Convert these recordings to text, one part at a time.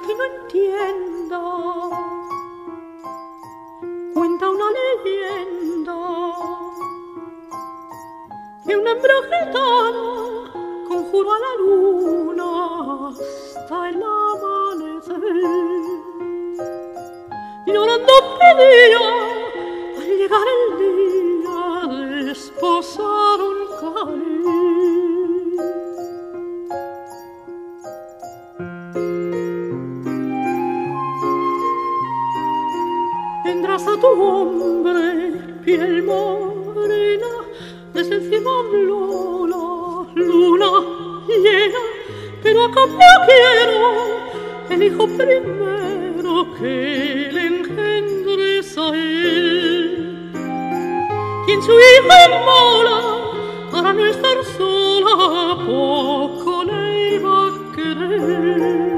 que no entienda. Cuenta una leyenda que un hembra gitana conjuró a la luna hasta el amanecer. Y Llorando pedía Tendrás a tu hombre piel morena, desde el cielo luna llena, pero a cambio quiero el hijo primero que le engendres a él. Quien su hijo mola para no estar sola, poco le iba a querer.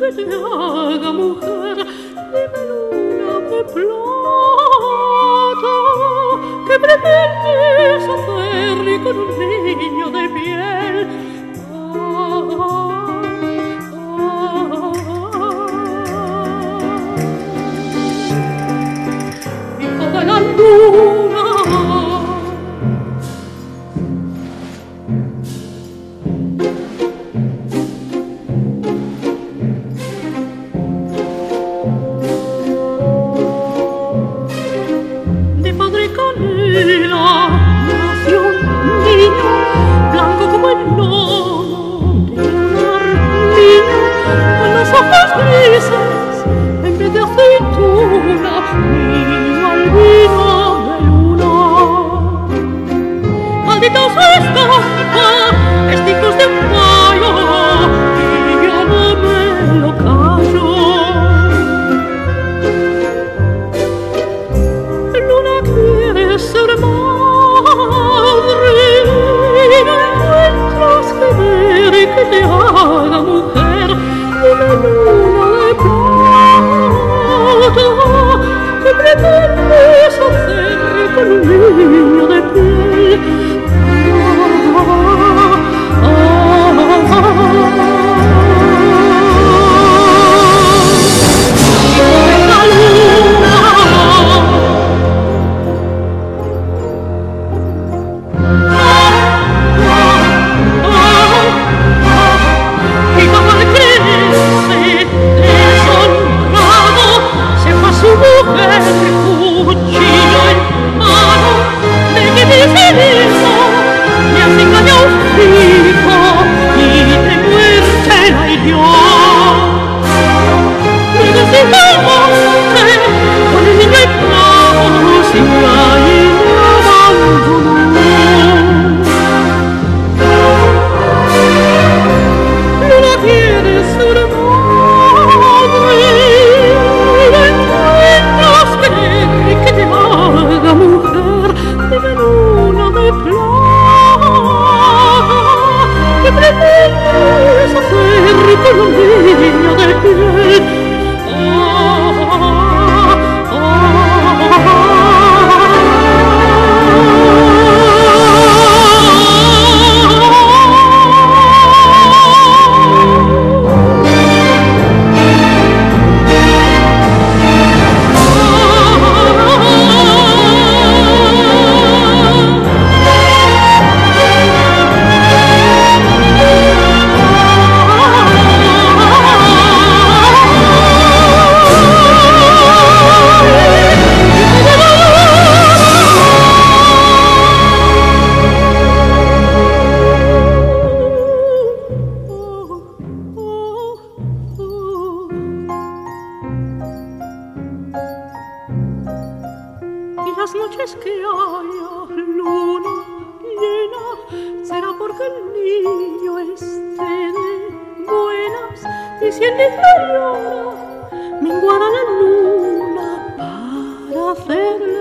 Que te haga mujer. Dime luna de plata, que pretendes hacer con un niño de piel. Ah, la luna. Las noches que haya luna llena será porque el niño esté de buenas. Y si el niño llora menguará la luna para hacerle